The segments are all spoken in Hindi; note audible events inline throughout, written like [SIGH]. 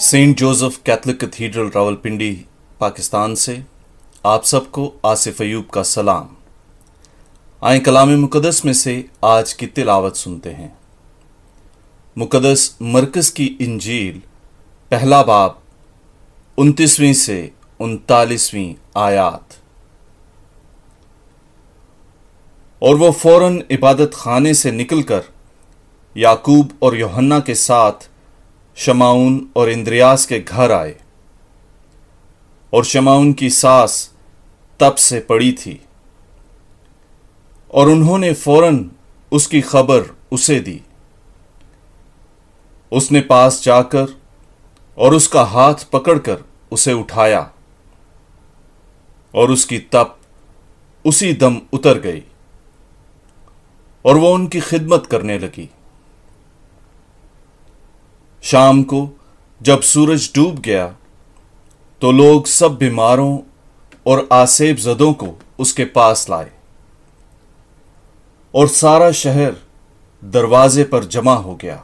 Saint Joseph Catholic Cathedral Rawalpindi, Pakistan से आप सबको आसिफ अयूब का सलाम। आए कलाम मुकदस में से आज की तिलावत सुनते हैं। मुकदस मरकज की इंजील, पहला बाब, उनतीसवीं से उनतालीसवीं आयात। और वो फ़ौरन इबादत खाने से निकलकर याकूब और योहन्ना के साथ शमाउन और इंद्रियास के घर आए, और शमाउन की सास तब से पड़ी थी, और उन्होंने फ़ौरन उसकी खबर उसे दी। उसने पास जाकर और उसका हाथ पकड़कर उसे उठाया, और उसकी तप उसी दम उतर गई, और वो उनकी खिदमत करने लगी। शाम को जब सूरज डूब गया तो लोग सब बीमारों और आसेब जदों को उसके पास लाए और सारा शहर दरवाजे पर जमा हो गया।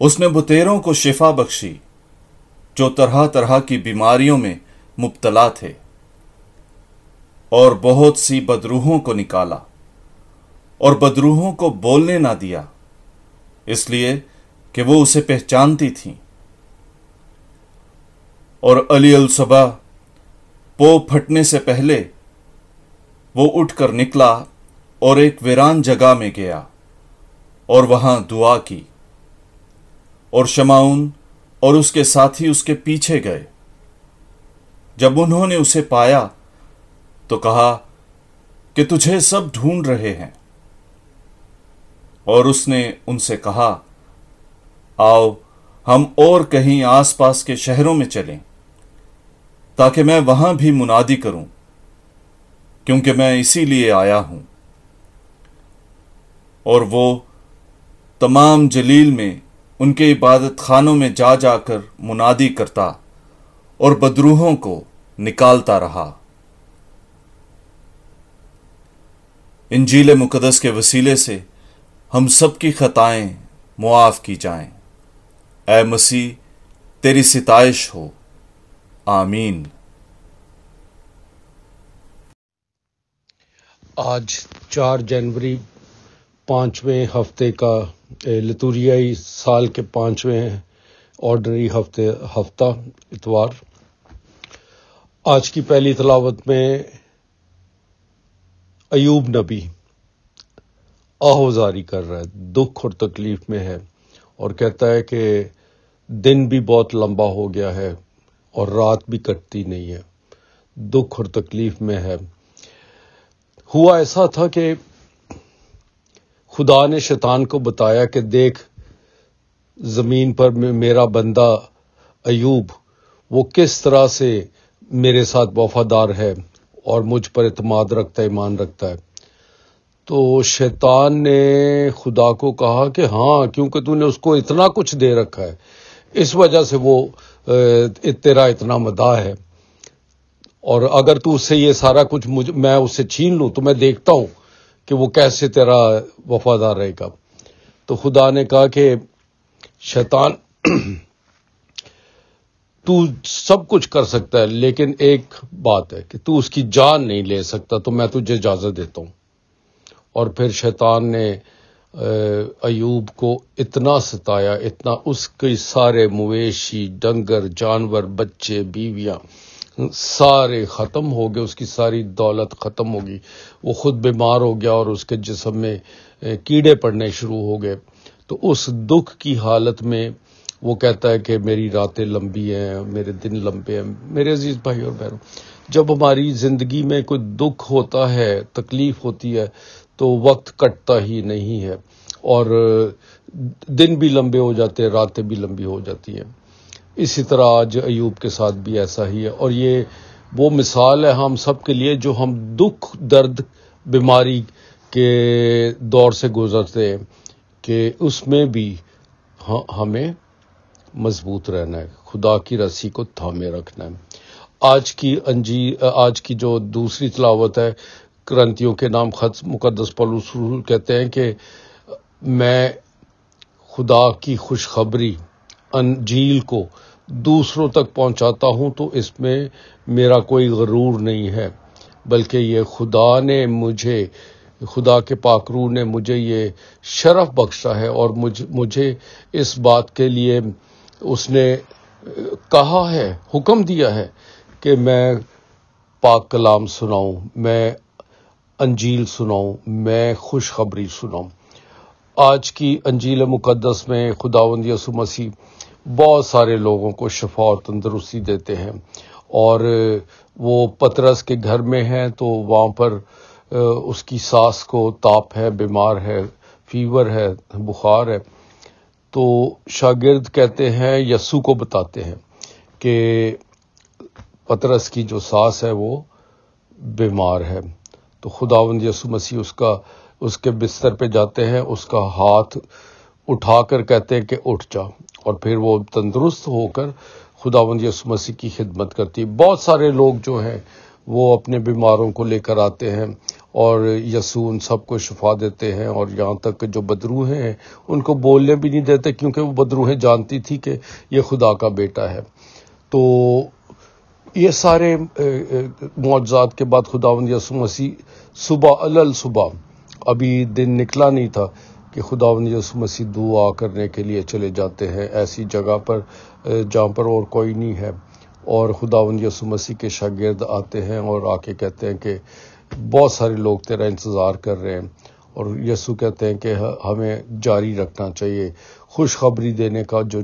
उसने बुतेरों को शिफा बख्शी, जो तरह तरह की बीमारियों में मुबतला थे, और बहुत सी बदरूहों को निकाला और बदरूहों को बोलने ना दिया, इसलिए कि वो उसे पहचानती थीं। और अली अल सबा, पो फटने से पहले वो उठकर निकला और एक वीरान जगह में गया और वहाँ दुआ की। और शमाउन और उसके साथी उसके पीछे गए। जब उन्होंने उसे पाया तो कहा कि तुझे सब ढूंढ रहे हैं। और उसने उनसे कहा आओ, हम और कहीं आसपास के शहरों में चलें, ताकि मैं वहाँ भी मुनादी करूँ, क्योंकि मैं इसीलिए आया हूँ। और वो तमाम जलील में, उनके इबादत खानों में जा जाकर मुनादी करता और बदरूहों को निकालता रहा। इंजील मुकदस के वसीले से हम सब की खताएँ मुआफ की जाएँ। ए मसीह, तेरी सिताइश हो। आमीन। आज चार जनवरी, पाँचवें हफ़्ते का लतूरियाई साल के पाँचवें ऑर्डनरी हफ़्ते, हफ़्ता, इतवार। आज की पहली तलावत में अयूब नबी आहोजारी कर रहा है, दुख और तकलीफ़ में है। और कहता है कि दिन भी बहुत लंबा हो गया है और रात भी कटती नहीं है, दुख और तकलीफ़ में है। हुआ ऐसा था कि खुदा ने शैतान को बताया कि देख, ज़मीन पर मेरा बंदा अयूब वो किस तरह से मेरे साथ वफादार है और मुझ पर इतमाद रखता है, ईमान रखता है। तो शैतान ने खुदा को कहा कि हाँ क्योंकि तूने उसको इतना कुछ दे रखा है, इस वजह से वो तेरा इतना मदा है। और अगर तू उससे ये सारा कुछ मुझ, मैं उससे छीन लूँ तो मैं देखता हूँ कि वो कैसे तेरा वफादार रहेगा। तो खुदा ने कहा कि शैतान, [CLEARS THROAT] तू सब कुछ कर सकता है, लेकिन एक बात है कि तू उसकी जान नहीं ले सकता तो मैं तुझे इजाज़त देता हूँ। और फिर शैतान ने अयूब को इतना सताया, इतना उसके सारे मवेशी, डंगर, जानवर, बच्चे, बीवियाँ, सारे ख़त्म हो गए, उसकी सारी दौलत ख़त्म होगी वो खुद बीमार हो गया और उसके जिसम में कीड़े पड़ने शुरू हो गए। तो उस दुख की हालत में वो कहता है कि मेरी रातें लंबी हैं, मेरे दिन लंबे हैं। मेरे अज़ीज़ भाई और बहनों, जब हमारी ज़िंदगी में कोई दुख होता है, तकलीफ़ होती है तो वक्त कटता ही नहीं है। और दिन भी लंबे हो जाते हैं, रातें भी लंबी हो जाती हैं। इसी तरह आज अयूब के साथ भी ऐसा ही है। और ये वो मिसाल है हम सब के लिए जो हम दुख, दर्द, बीमारी के दौर से गुजरते हैं कि उसमें भी हमें मज़बूत रहना है। खुदा की रस्सी को थामे रखना है। आज की अंजी, आज की जो दूसरी तलावत है क्रांतियों के नाम खत मुकदस पलूस कहते हैं कि मैं खुदा की खुशखबरी अंजील को दूसरों तक पहुंचाता हूँ तो इसमें मेरा कोई गरूर नहीं है बल्कि ये खुदा ने मुझे खुदा के पाकरू ने मुझे ये शरफ बख्शा है और मुझ, मुझे इस बात के लिए उसने कहा है हुक्म दिया है कि मैं पाक कलाम सुनाऊं मैं अंजील सुनाऊं, मैं खुशखबरी सुनाऊं। आज की अंजील मुकद्दस में खुदावंद यसु मसीह बहुत सारे लोगों को शफा और तंदरुस्ती देते हैं और वो पतरस के घर में हैं तो वहाँ पर उसकी सास को ताप है, बीमार है, फीवर है, बुखार है। तो शागिर्द कहते हैं यस्सु को बताते हैं कि पतरस की जो सास है वो बीमार है। तो खुदावंद यसु मसीह उसका, उसके बिस्तर पे जाते हैं, उसका हाथ उठाकर कहते हैं कि उठ जा। और फिर वो तंदुरुस्त होकर खुदावंद यसु मसीह की खिदमत करती है। बहुत सारे लोग जो हैं, वो अपने बीमारों को लेकर आते हैं और यसू उन सबको शफा देते हैं और यहाँ तक जो बदरूहें हैं, उनको बोलने भी नहीं देते क्योंकि वो बदरूहें जानती थी कि ये खुदा का बेटा है। तो ये सारे मुआजात के बाद खुदावंद यसु मसीह सुबह, अलल सुबह, अभी दिन निकला नहीं था कि खुदावंद यसु मसीह दुआ करने के लिए चले जाते हैं ऐसी जगह पर जहाँ पर और कोई नहीं है। और खुदावंद यसु मसीह के शागिर्द आते हैं और आके कहते हैं कि बहुत सारे लोग तेरा इंतज़ार कर रहे हैं। और यसु कहते हैं कि हमें जारी रखना चाहिए। खुशखबरी देने का जो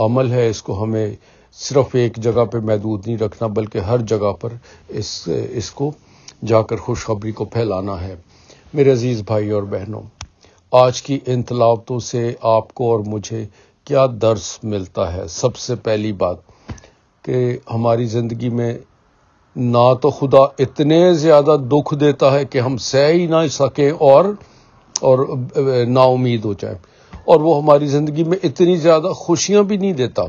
अमल है, इसको हमें सिर्फ़ एक जगह पे महदूद नहीं रखना, बल्कि हर जगह पर इस, इसको जाकर खुशखबरी को फैलाना है। मेरे अज़ीज़ भाई और बहनों, आज की इन तलावतों से आपको और मुझे क्या दर्स मिलता है? सबसे पहली बात कि हमारी ज़िंदगी में ना तो खुदा इतने ज़्यादा दुख देता है कि हम सह ही ना सकें और और नाउमीद हो जाए। और वो हमारी ज़िंदगी में इतनी ज़्यादा खुशियाँ भी नहीं देता।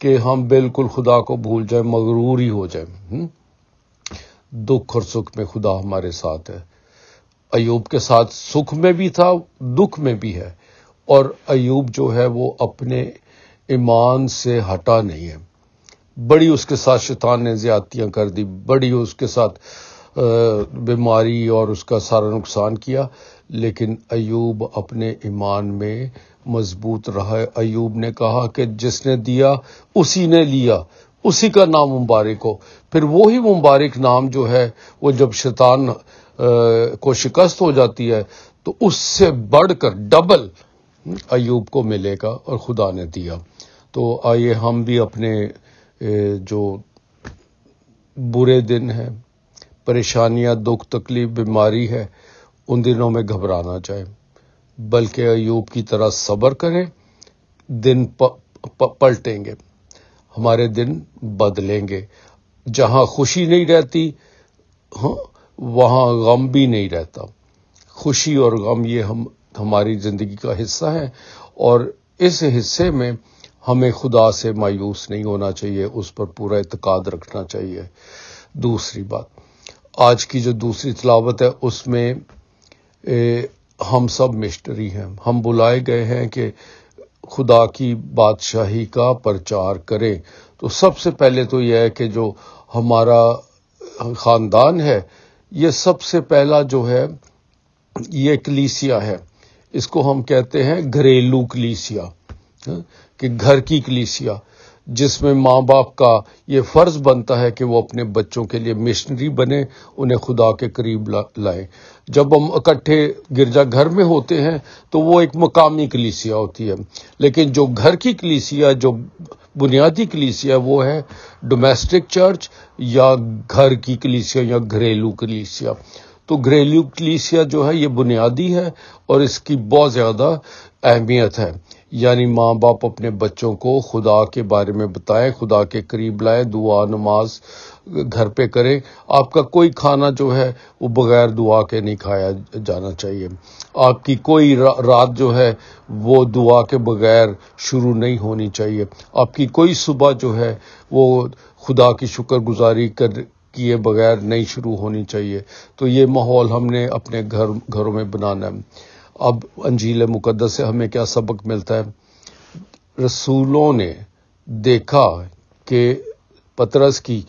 कि हम बिल्कुल खुदा को भूल जाए, मगरूर ही हो जाए। हम्म? दुख और सुख में खुदा हमारे साथ है। अयूब के साथ सुख में भी था, दुख में भी है। और अयूब जो है, वो अपने ईमान से हटा नहीं है। बड़ी उसके साथ शैतान ने ज्यादतियाँ कर दी, बड़ी उसके साथ बीमारी और उसका सारा नुकसान किया, लेकिन अयूब अपने ईमान में मज़बूत रहा। अयूब ने कहा कि जिसने दिया, उसी ने लिया। उसी का नाम मुबारक हो। फिर वही मुबारक नाम जो है, वो जब शैतान को शिकस्त हो जाती है तो उससे बढ़कर डबल अयूब को मिलेगा और खुदा ने दिया। तो आइए हम भी अपने जो बुरे दिन है परेशानियाँ दुख तकलीफ़ बीमारी है उन दिनों में घबराना चाहे। बल्कि अयूब की तरह सब्र करें दिन प, प, पलटेंगे हमारे दिन बदलेंगे। जहाँ खुशी नहीं रहती हाँ, वहाँ गम भी नहीं रहता। खुशी और गम ये हम हमारी ज़िंदगी का हिस्सा है और इस हिस्से में हमें खुदा से मायूस नहीं होना चाहिए उस पर पूरा इतकाद रखना चाहिए। दूसरी बात आज की जो दूसरी तलावत है उसमें ए, हम सब मिस्टरी हैं। हम बुलाए गए हैं कि खुदा की बादशाही का प्रचार करें। तो सबसे पहले तो यह है कि जो हमारा खानदान है ये सबसे पहला जो है ये कलीसिया है। इसको हम कहते हैं घरेलू कलीसिया कि घर की कलीसिया जिसमें माँ बाप का ये फ़र्ज़ बनता है कि वो अपने बच्चों के लिए मिशनरी बने, उन्हें खुदा के करीब लाए। जब हम इकट्ठे गिरजा घर में होते हैं तो वो एक मकामी कलीसिया होती है। लेकिन जो घर की कलीसिया, जो बुनियादी कलीसिया, वो है डोमेस्टिक चर्च या घर की कलीसिया या घरेलू कलीसिया। तो घरेलू कलीसिया जो है ये बुनियादी है और इसकी बहुत ज़्यादा अहमियत है। यानी माँ बाप अपने बच्चों को खुदा के बारे में बताएँ खुदा के करीब लाए दुआ नमाज़ घर पे करें। आपका कोई खाना जो है वो बगैर दुआ के नहीं खाया जाना चाहिए। आपकी कोई रा, रात जो है वो दुआ के बगैर शुरू नहीं होनी चाहिए। आपकी कोई सुबह जो है वो खुदा की शुक्रगुजारी कर किए बगैर नहीं शुरू होनी चाहिए। तो ये माहौल हमने अपने घर, घरों में बनाना है। अब अंजील मुकदस से हमें क्या सबक मिलता है? रसूलों ने देखा कि पतरस की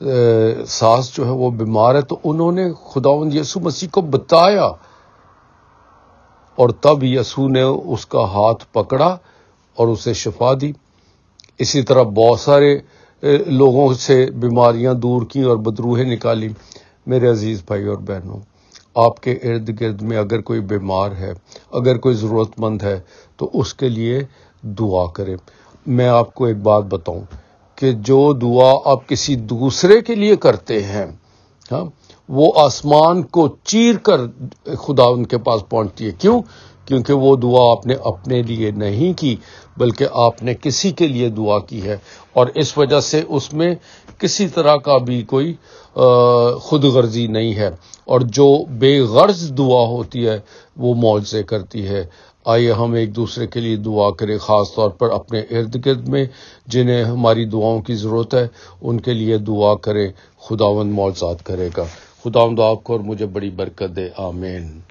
सास जो है वो बीमार है तो उन्होंने खुदावंद यसु मसीह को बताया। और तब यसु ने उसका हाथ पकड़ा और उसे शिफा दी। इसी तरह बहुत सारे लोगों से बीमारियाँ दूर की और बदरूहें निकाली। मेरे अज़ीज़ भाई और बहनों, आपके इर्द गिर्द में अगर कोई बीमार है, अगर कोई ज़रूरतमंद है तो उसके लिए दुआ करें। मैं आपको एक बात बताऊँ कि जो दुआ आप किसी दूसरे के लिए करते हैं हाँ वो आसमान को चीर कर खुदा उनके पास पहुँचती है। क्यों? क्योंकि वो दुआ आपने अपने लिए नहीं की, बल्कि आपने किसी के लिए दुआ की है। और इस वजह से उसमें किसी तरह का भी कोई खुद गर्जी नहीं है। और जो बेगर्ज दुआ होती है, वो मौजे करती है। आइए हम एक दूसरे के लिए दुआ करें, ख़ास तौर पर अपने इर्द गिर्द में, जिन्हें हमारी दुआओं की ज़रूरत है, उनके लिए दुआ करें, खुदावंद मौजाद करेगा। खुदावंद आपको और मुझे बड़ी बरकत दे। आमीन।